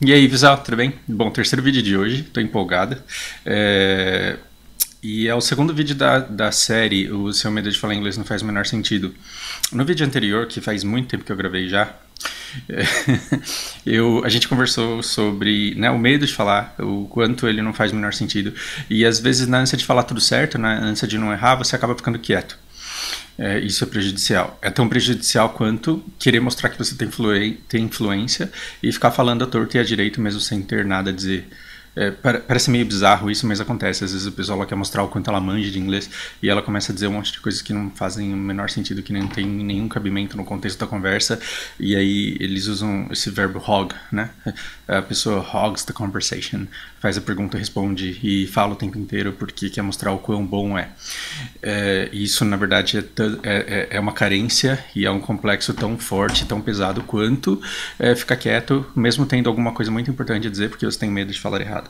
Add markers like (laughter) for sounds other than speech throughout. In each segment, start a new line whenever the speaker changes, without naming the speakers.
E aí, pessoal, tudo bem? Bom, terceiro vídeo de hoje, tô empolgado. É... E é o segundo vídeo da, da série, O Seu Medo de Falar Inglês Não Faz o Menor Sentido. No vídeo anterior, que faz muito tempo que eu gravei já, é, (laughs) eu, a gente conversou sobre né, o medo de falar, o quanto ele não faz o menor sentido. E às vezes, na ânsia de falar tudo certo, na ânsia de não errar, você acaba ficando quieto. É, isso é prejudicial. É tão prejudicial quanto querer mostrar que você tem, influência e ficar falando a torto e a direito mesmo sem ter nada a dizer. É, parece meio bizarro isso, mas acontece. Às vezes a pessoa quer mostrar o quanto ela manja de inglês e ela começa a dizer um monte de coisas que não fazem o menor sentido, que não tem nenhum cabimento no contexto da conversa. E aí eles usam esse verbo hog, né? A pessoa hogs the conversation, faz a pergunta, responde e fala o tempo inteiro porque quer mostrar o quão bom é. é isso, na verdade, é, é, é, uma carência e é um complexo tão forte, tão pesado quanto é, ficar quieto, mesmo tendo alguma coisa muito importante a dizer, porque você tem medo de falar errado.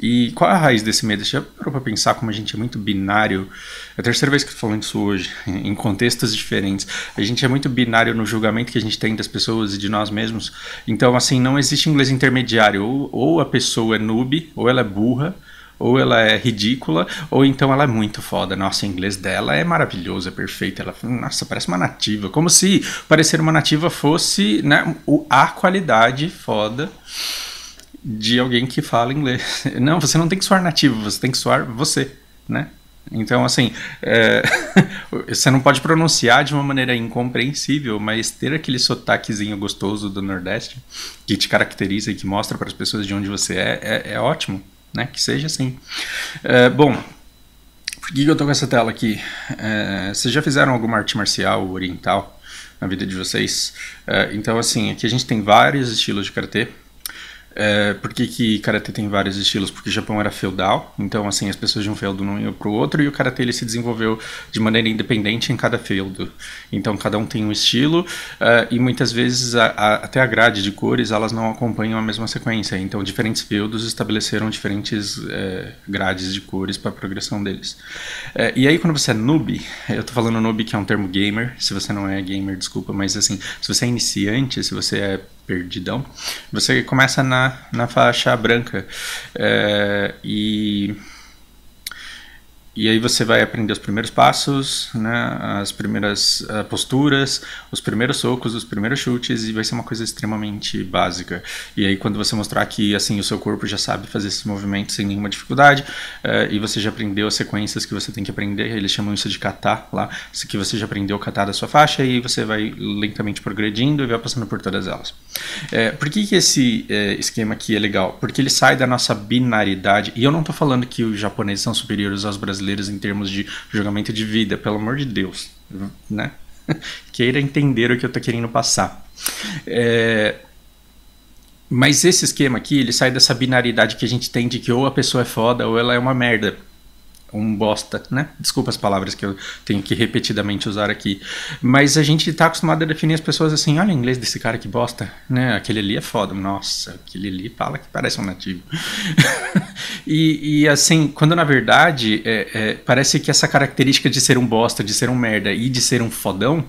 E qual é a raiz desse medo? Você já parou pra pensar como a gente é muito binário? É a terceira vez que tô falando isso hoje, (laughs) em contextos diferentes. A gente é muito binário no julgamento que a gente tem das pessoas e de nós mesmos. Então, assim, não existe inglês intermediário. Ou, ou a pessoa é noob, ou ela é burra, ou ela é ridícula, ou então ela é muito foda. Nossa, o inglês dela é maravilhoso, é perfeito. Ela, nossa, parece uma nativa. Como se parecer uma nativa fosse né, a qualidade foda de alguém que fala inglês. (laughs) Não, você não tem que soar nativo, você tem que soar você, né? Então, assim, é, (laughs) você não pode pronunciar de uma maneira incompreensível, mas ter aquele sotaquezinho gostoso do Nordeste que te caracteriza e que mostra para as pessoas de onde você é, é, é ótimo, né? Que seja assim. É, bom, por que eu tô com essa tela aqui? É, vocês já fizeram alguma arte marcial oriental na vida de vocês? É, então, assim, aqui a gente tem vários estilos de karatê. É, por que, que karatê tem vários estilos? Porque o Japão era feudal, então assim as pessoas de um feudo não iam para o outro e o karatê ele se desenvolveu de maneira independente em cada feudo. Então cada um tem um estilo uh, e muitas vezes a, a, até a grade de cores elas não acompanham a mesma sequência. Então diferentes feudos estabeleceram diferentes uh, grades de cores para a progressão deles. Uh, e aí quando você é noob, eu estou falando noob que é um termo gamer. Se você não é gamer, desculpa, mas assim se você é iniciante, se você é perdidão, você começa na, na faixa branca. É, e e aí você vai aprender os primeiros passos, né, as primeiras uh, posturas, os primeiros socos, os primeiros chutes e vai ser uma coisa extremamente básica. E aí quando você mostrar que assim o seu corpo já sabe fazer esses movimentos sem nenhuma dificuldade uh, e você já aprendeu as sequências que você tem que aprender, eles chamam isso de kata lá, que você já aprendeu a kata da sua faixa e você vai lentamente progredindo e vai passando por todas elas. É, por que, que esse esquema aqui é legal? Porque ele sai da nossa binaridade e eu não estou falando que os japoneses são superiores aos brasileiros brasileiros em termos de julgamento de vida, pelo amor de Deus, né? (laughs) Queira entender o que eu tô querendo passar. É, mas esse esquema aqui, ele sai dessa binaridade que a gente tem de que ou a pessoa é foda ou ela é uma merda um bosta, né? Desculpa as palavras que eu tenho que repetidamente usar aqui. Mas a gente tá acostumado a definir as pessoas assim, olha o inglês desse cara que bosta, né? Aquele ali é foda. Nossa, aquele ali fala que parece um nativo. (laughs) e, e, assim, quando na verdade é, é, parece que essa característica de ser um bosta, de ser um merda e de ser um fodão,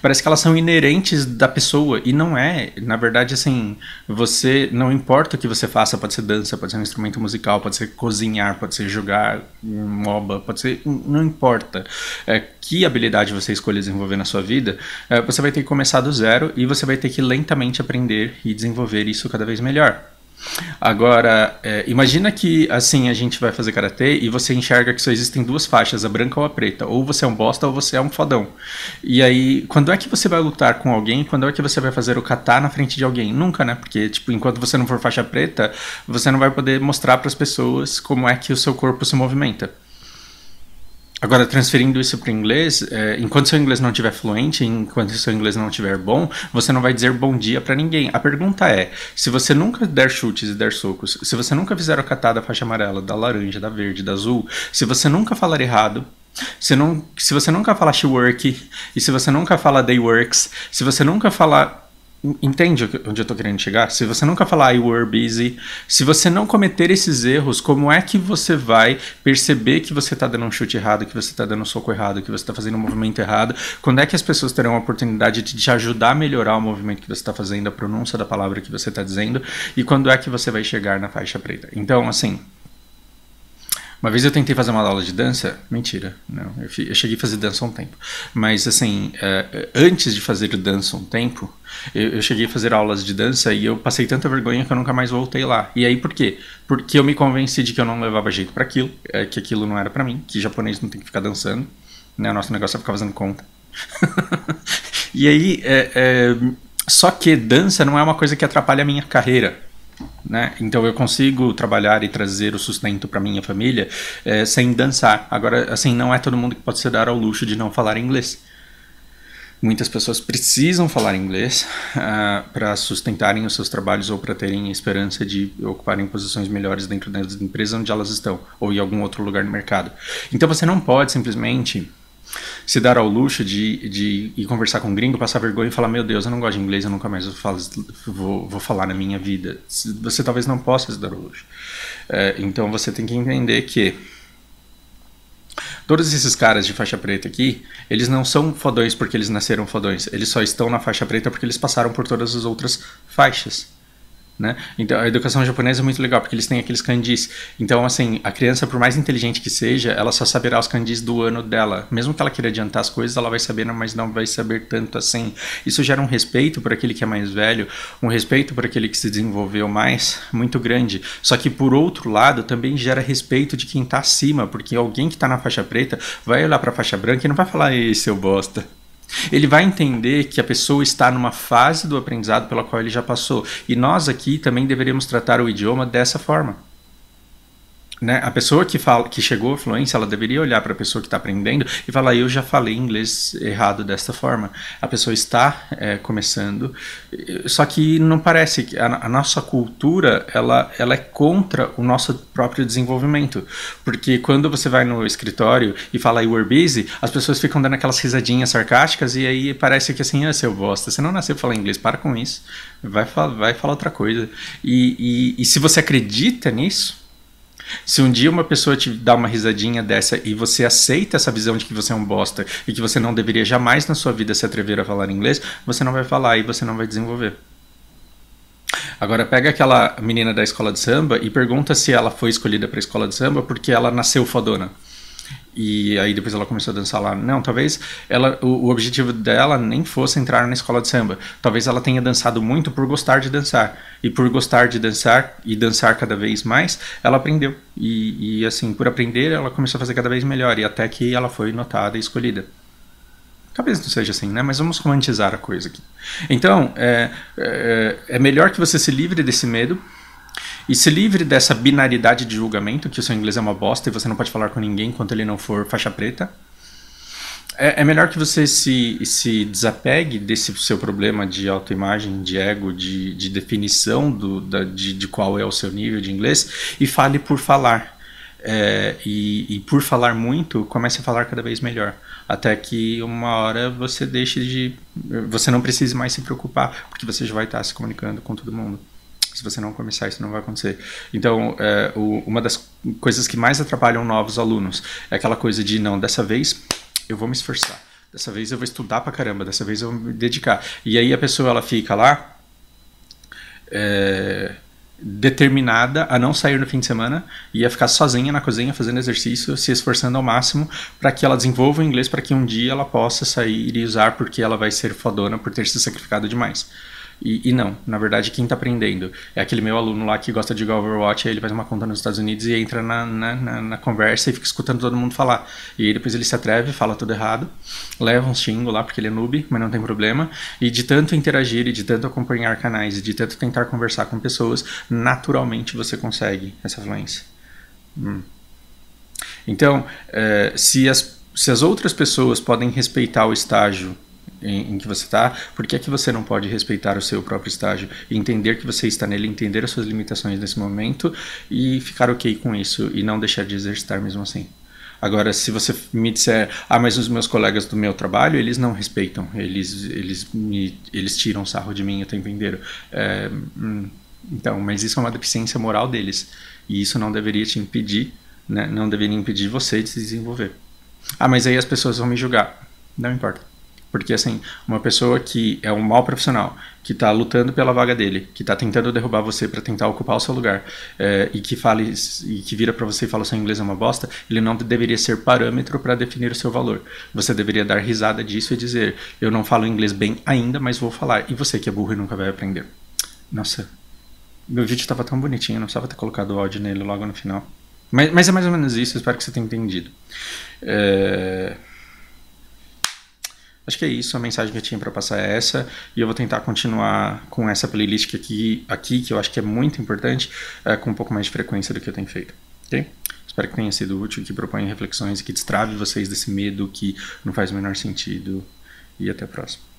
parece que elas são inerentes da pessoa. E não é. Na verdade, assim, você, não importa o que você faça, pode ser dança, pode ser um instrumento musical, pode ser cozinhar, pode ser jogar MOBA, pode ser, não importa é, que habilidade você escolha desenvolver na sua vida, é, você vai ter que começar do zero e você vai ter que lentamente aprender e desenvolver isso cada vez melhor. Agora, é, imagina que assim a gente vai fazer karatê e você enxerga que só existem duas faixas, a branca ou a preta. Ou você é um bosta ou você é um fodão. E aí, quando é que você vai lutar com alguém? Quando é que você vai fazer o kata na frente de alguém? Nunca, né? Porque, tipo, enquanto você não for faixa preta, você não vai poder mostrar para as pessoas como é que o seu corpo se movimenta. Agora, transferindo isso para o inglês, é, enquanto seu inglês não estiver fluente, enquanto seu inglês não estiver bom, você não vai dizer bom dia para ninguém. A pergunta é: se você nunca der chutes e der socos, se você nunca fizer a catada da faixa amarela, da laranja, da verde, da azul, se você nunca falar errado, se, não, se você nunca falar she work, e se você nunca falar they works, se você nunca falar entende onde eu tô querendo chegar? Se você nunca falar I were busy, se você não cometer esses erros, como é que você vai perceber que você tá dando um chute errado, que você tá dando um soco errado, que você tá fazendo um movimento errado? Quando é que as pessoas terão a oportunidade de te ajudar a melhorar o movimento que você está fazendo, a pronúncia da palavra que você está dizendo? E quando é que você vai chegar na faixa preta? Então, assim, uma vez eu tentei fazer uma aula de dança, mentira, não, eu, eu cheguei a fazer dança há um tempo. Mas assim, uh, antes de fazer dança um tempo, eu, eu, cheguei a fazer aulas de dança e eu passei tanta vergonha que eu nunca mais voltei lá. E aí por quê? Porque eu me convenci de que eu não levava jeito para aquilo, é, que aquilo não era para mim, que japonês não tem que ficar dançando, né? O nosso negócio é ficar fazendo conta. (laughs) e aí, só que dança não é uma coisa que atrapalha a minha carreira. Né? Então eu consigo trabalhar e trazer o sustento para minha família é, sem dançar. Agora, assim, não é todo mundo que pode se dar ao luxo de não falar inglês. Muitas pessoas precisam falar inglês uh, ah, para sustentarem os seus trabalhos ou para terem esperança de ocuparem posições melhores dentro das empresas onde elas estão ou em algum outro lugar no mercado. Então você não pode simplesmente se dar ao luxo de, de ir conversar com um gringo, passar vergonha e falar: Meu Deus, eu não gosto de inglês, eu nunca mais falar, vou, vou falar na minha vida. Você talvez não possa se dar ao luxo. É, então você tem que entender que todos esses caras de faixa preta aqui, eles não são fodões porque eles nasceram fodões, eles só estão na faixa preta porque eles passaram por todas as outras faixas. Né? Então, a educação japonesa é muito legal, porque eles têm aqueles kanjis. Então, assim, a criança, por mais inteligente que seja, ela só saberá os kanjis do ano dela. Mesmo que ela queira adiantar as coisas, ela vai saber, mas não vai saber tanto assim. Isso gera um respeito por aquele que é mais velho, um respeito por aquele que se desenvolveu mais, muito grande. Só que, por outro lado, também gera respeito de quem está acima, porque alguém que está na faixa preta vai olhar para a faixa branca e não vai falar, ei, seu bosta. Ele vai entender que a pessoa está numa fase do aprendizado pela qual ele já passou. E nós aqui também deveríamos tratar o idioma dessa forma. Né? A pessoa que, fala, que chegou à fluência, ela deveria olhar para a pessoa que está aprendendo e falar: Eu já falei inglês errado desta forma. A pessoa está é, começando, só que não parece que a, a, nossa cultura ela, ela é contra o nosso próprio desenvolvimento. Porque quando você vai no escritório e fala were busy, as pessoas ficam dando aquelas risadinhas sarcásticas e aí parece que assim: Ah, seu bosta, você não nasceu para falar inglês, para com isso, vai, vai falar outra coisa. e, e, e se você acredita nisso, se um dia uma pessoa te dá uma risadinha dessa e você aceita essa visão de que você é um bosta e que você não deveria jamais na sua vida se atrever a falar inglês, você não vai falar e você não vai desenvolver. Agora pega aquela menina da escola de samba e pergunta se ela foi escolhida para a escola de samba porque ela nasceu fodona. E aí depois ela começou a dançar lá. Não, talvez ela, o, o, objetivo dela nem fosse entrar na escola de samba. Talvez ela tenha dançado muito por gostar de dançar. E por gostar de dançar e dançar cada vez mais, ela aprendeu. E, e assim, por aprender, ela começou a fazer cada vez melhor. E até que ela foi notada e escolhida. Talvez não seja assim, né? Mas vamos romantizar a coisa aqui. Então, é, é, é melhor que você se livre desse medo e se livre dessa binaridade de julgamento, que o seu inglês é uma bosta e você não pode falar com ninguém enquanto ele não for faixa preta. É, é melhor que você se, se desapegue desse seu problema de autoimagem, de ego, de, de definição do, da, de, de qual é o seu nível de inglês e fale por falar. É, e, e, por falar muito, comece a falar cada vez melhor. Até que uma hora você deixe de. Você não precise mais se preocupar, porque você já vai estar se comunicando com todo mundo. Se você não começar, isso não vai acontecer. Então, é, o, uma das coisas que mais atrapalham novos alunos é aquela coisa de, não, dessa vez eu vou me esforçar. Dessa vez eu vou estudar pra caramba, dessa vez eu vou me dedicar. E aí a pessoa ela fica lá é, determinada a não sair no fim de semana e a ficar sozinha na cozinha fazendo exercício, se esforçando ao máximo para que ela desenvolva o inglês para que um dia ela possa sair e usar porque ela vai ser fodona por ter se sacrificado demais. E, e, não, na verdade, quem está aprendendo é aquele meu aluno lá que gosta de jogar Overwatch, aí ele faz uma conta nos Estados Unidos e entra na, na, na, na conversa e fica escutando todo mundo falar. E aí depois ele se atreve, fala tudo errado, leva um xingo lá porque ele é noob, mas não tem problema. E de tanto interagir e de tanto acompanhar canais e de tanto tentar conversar com pessoas, naturalmente você consegue essa fluência. Hum. Então, é, se, as, se as outras pessoas podem respeitar o estágio em, em que você está, por que é que você não pode respeitar o seu próprio estágio entender que você está nele, entender as suas limitações nesse momento e ficar ok com isso e não deixar de exercitar mesmo assim? Agora, se você me disser, ah, mas os meus colegas do meu trabalho, eles não respeitam, eles, eles, me, eles tiram sarro de mim o tempo inteiro. É, hum, então, mas isso é uma deficiência moral deles. E isso não deveria te impedir, né, não deveria impedir você de se desenvolver. Ah, mas aí as pessoas vão me julgar. Não importa. Porque, assim, uma pessoa que é um mau profissional, que está lutando pela vaga dele, que está tentando derrubar você para tentar ocupar o seu lugar, é, e que fale e que vira para você e fala seu inglês é uma bosta, ele não deveria ser parâmetro para definir o seu valor. Você deveria dar risada disso e dizer: eu não falo inglês bem ainda, mas vou falar. E você que é burro e nunca vai aprender. Nossa, meu vídeo estava tão bonitinho, não precisava ter colocado o áudio nele logo no final. Mas, mas é mais ou menos isso, espero que você tenha entendido. É... Acho que é isso, a mensagem que eu tinha para passar é essa, e eu vou tentar continuar com essa playlist aqui, aqui que eu acho que é muito importante, é, com um pouco mais de frequência do que eu tenho feito, ok? Espero que tenha sido útil, que proponha reflexões, que destrave vocês desse medo que não faz o menor sentido, e até a próxima.